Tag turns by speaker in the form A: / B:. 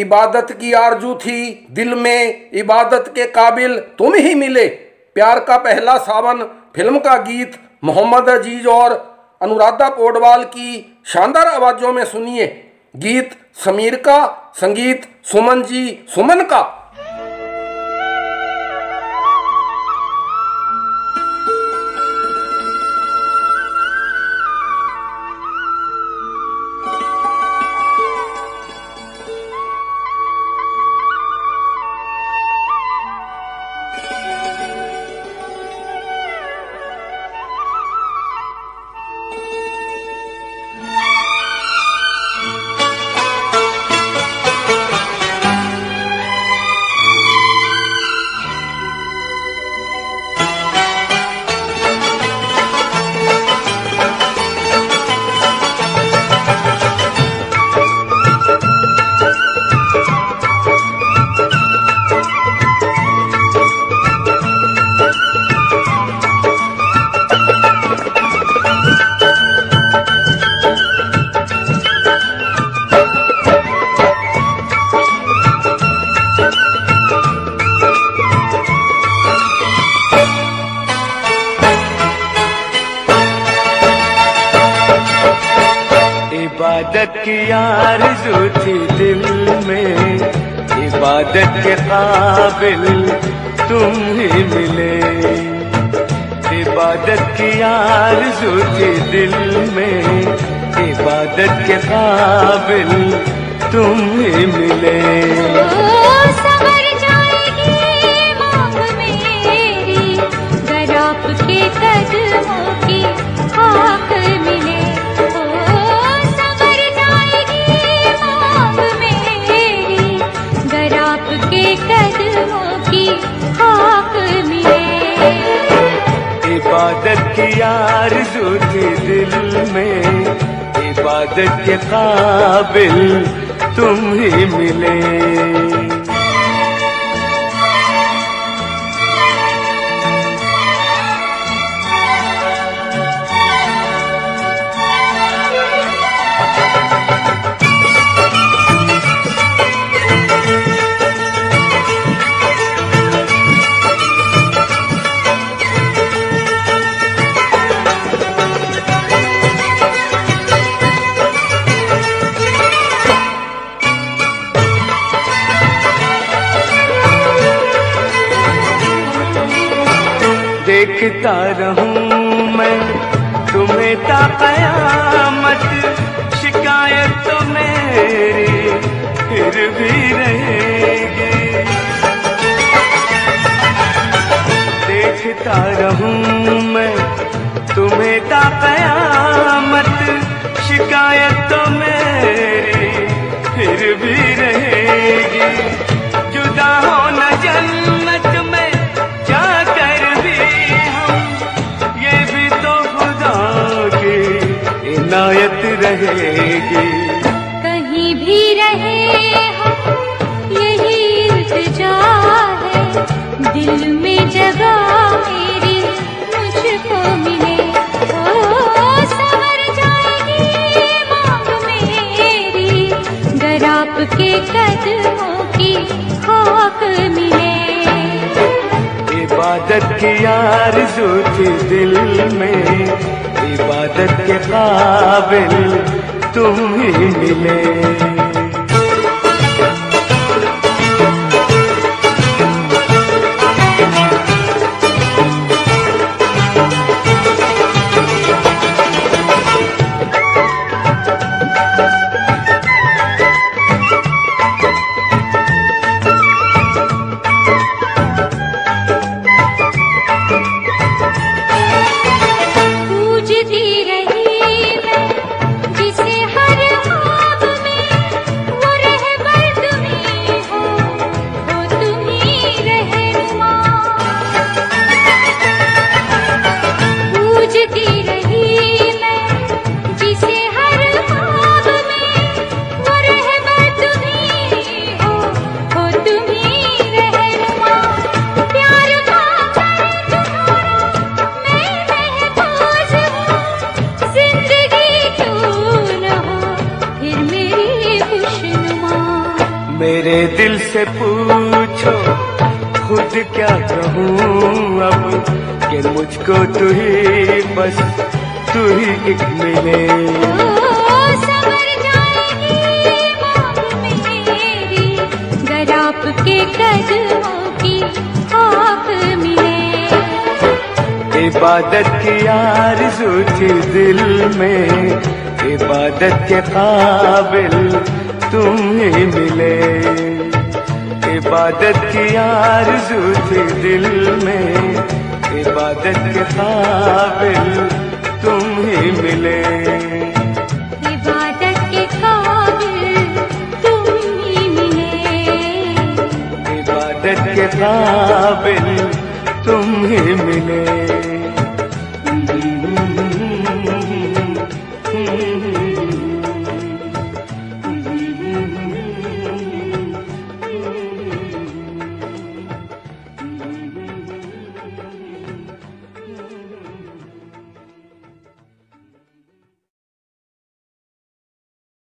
A: इबादत की आरज़ू थी दिल में, इबादत के काबिल तुम ही मिले। प्यार का पहला सावन, फ़िल्म का गीत, मोहम्मद अज़ीज़ और अनुराधा पोडवाल की शानदार आवाजों में सुनिए। गीत समीर का, संगीत सुमन जी, सुमन का।
B: इबादत की आरज़ू थी दिल में। इबादत के काबिल तुम ही मिले। इबादत की आरज़ू थी दिल में। इबादत के काबिल तुम ही मिले। आरज़ू थी दिल में इबादत के काबिल तुम ही मिले। देखता रहूँ मैं। तुम्हें ता कयामत, शिकायत तो मेरी फिर भी रहेगी। देखता रहूँ मैं, तुम्हें ता कयामत रहेगी।
C: कहीं भी रहे यही इल्तिजा है। दिल में जगह मेरी मुझको मिले। आपके कदमों की खाक मिले।
B: इबादत की थी। दिल में इबादत के काबिल तुम ही मिले। मेरे दिल से पूछो खुद क्या कहूँ अब? कि मुझको तू ही बस तू ही एक मिले।
C: कदमों की आप मिले।
B: इबादत की आरज़ू थी दिल में इबादत के काबिल तुम ही मिले। इबादत की आरज़ू थी दिल में। इबादत के काबिल तुम ही मिले।
C: इबादत के काबिल तुम ही मिले।
B: इबादत के काबिल तुम ही मिले।